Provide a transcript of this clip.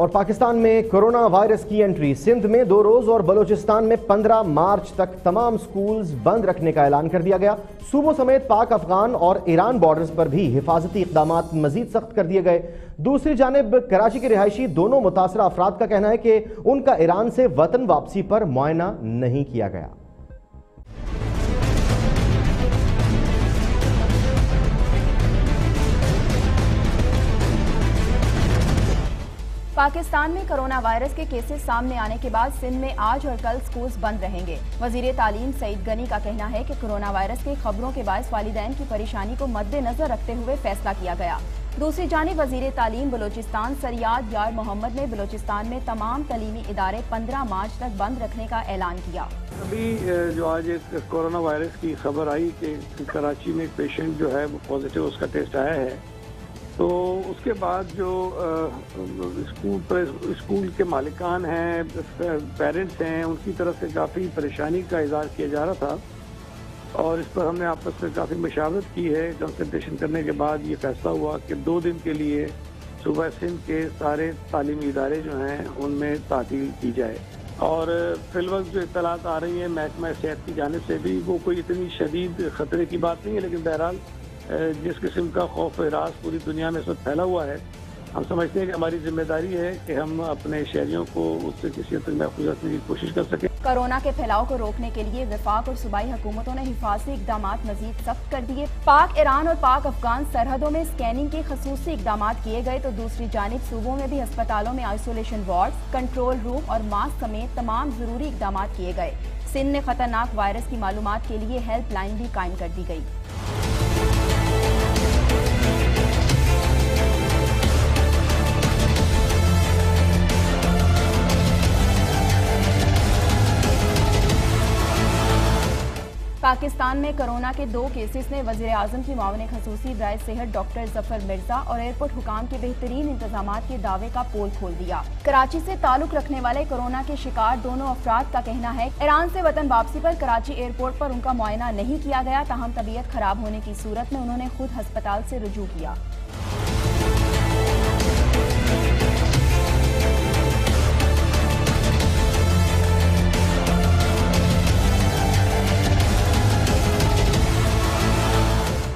اور پاکستان میں corona virus کی انٹری سندھ میں دو روز اور بلوچستان میں پندرہ مارچ تک تمام سکولز بند رکھنے کا اعلان کر دیا گیا۔ صوبوں سمیت پاک افغان اور ایران بارڈرز پر بھی حفاظتی اقدامات مزید سخت کر دیے گئے۔ دوسری جانب، کراچی کے رہائشی دونوں متاثرہ افراد کا کہنا ہے کہ ان کا ایران سے وطن واپسی پر معائنہ نہیں کیا گیا۔ پاکستان میں کرونا وائرس کے کیسز سامنے آنے کے بعد سندھ میں آج اور کل سکولز بند رہیں گے۔ وزیر تعلیم سعید گنی کا کہنا ہے کہ کرونا وائرس کی خبروں کے باعث والدین کی پریشانی کو مد نظر رکھتے ہوئے فیصلہ کیا گیا۔ دوسری جانب، وزیر تعلیم بلوچستان سریاد یار محمد نے بلوچستان میں تمام تعلیمی ادارے پندرہ مارچ تک بند رکھنے کا اعلان کیا۔ ابھی جو آج ایک کورونا وائرس کی خبر آئی کہ کراچی میں ایک پیشنٹ جو ہے، وہ پازیٹیو اس کا ٹیسٹ آیا ہے۔ تو اس کے بعد جو اسکول کے مالکان ہیں پیرنٹس ہیں، ان کی طرف سے کافی پریشانی کا اظہار کیا جا رہا تھا اور اس پر ہم نے آپس میں کافی مشاورت کی ہے۔ کنسلٹیشن کرنے کے بعد یہ فیصلہ ہوا کہ دو دن کے لیے صوبہ سندھ کے سارے تعلیمی ادارے جو ہیں، ان میں تعطیل کی جائے۔ اور فی الوقت جو اطلاعات آ رہی ہیں محکمہ صحت کی جانب سے بھی، وہ کوئی اتنی شدید خطرے کی بات نہیں ہے، لیکن بہرحال جس قسم کا خوف و پوری دنیا میں اس وقت پھیلا ہوا ہے، ہم سمجھتے ہیں کہ ہماری ذمہ داری ہے کہ ہم اپنے شہریوں کو اس سے کسی حد تک محفوظ رکھنے کی کوشش کر سکیں۔ کرونا کے پھیلاؤ کو روکنے کے لیے وفاق اور صوبائی حکومتوں نے حفاظتی اقدامات مزید سخت کر دیے۔ پاک ایران اور پاک افغان سرحدوں میں اسکیننگ کے خصوصی اقدامات کیے گئے، تو دوسری جانب صوبوں میں بھی ہسپتالوں میں آئسولیشن وارڈ کنٹرول روم اور ماسک سمیت تمام ضروری اقدامات کیے گئے۔ سندھ میں خطرناک وائرس کی معلومات کے لیے ہیلپ لائن بھی قائم کر دی گئی۔ پاکستان میں کرونا کے دو کیسز نے وزیراعظم کی معاون خصوصی برائے صحت ڈاکٹر ظفر مرزا اور ایئرپورٹ حکام کے بہترین انتظامات کے دعوے کا پول کھول دیا۔ کراچی سے تعلق رکھنے والے کرونا کے شکار دونوں افراد کا کہنا ہے، ایران سے وطن واپسی پر کراچی ایئرپورٹ پر ان کا معائنہ نہیں کیا گیا، تاہم طبیعت خراب ہونے کی صورت میں انہوں نے خود ہسپتال سے رجوع کیا۔